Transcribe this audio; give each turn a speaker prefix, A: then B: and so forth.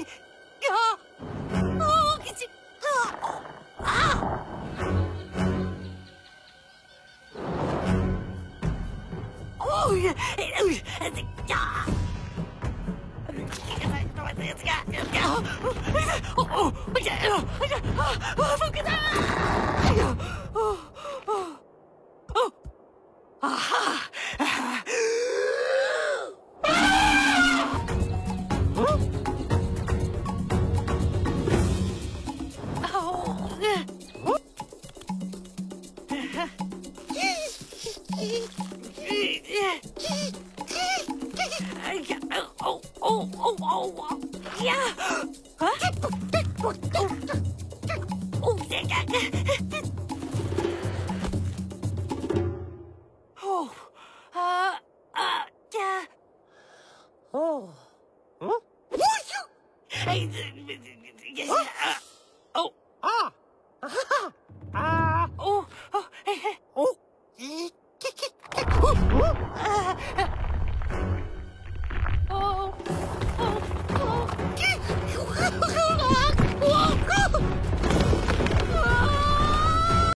A: 呀！哦，我去！啊！啊！哦呀！哎呀！哎呀！哎呀！啊！啊！放开他！哎呀！Oh, oh, oh, oh, yeah. Huh? Oh, oh, oh, uh, uh, yeah. Oh, huh? Hey, yes, huh? uh, oh. Ah,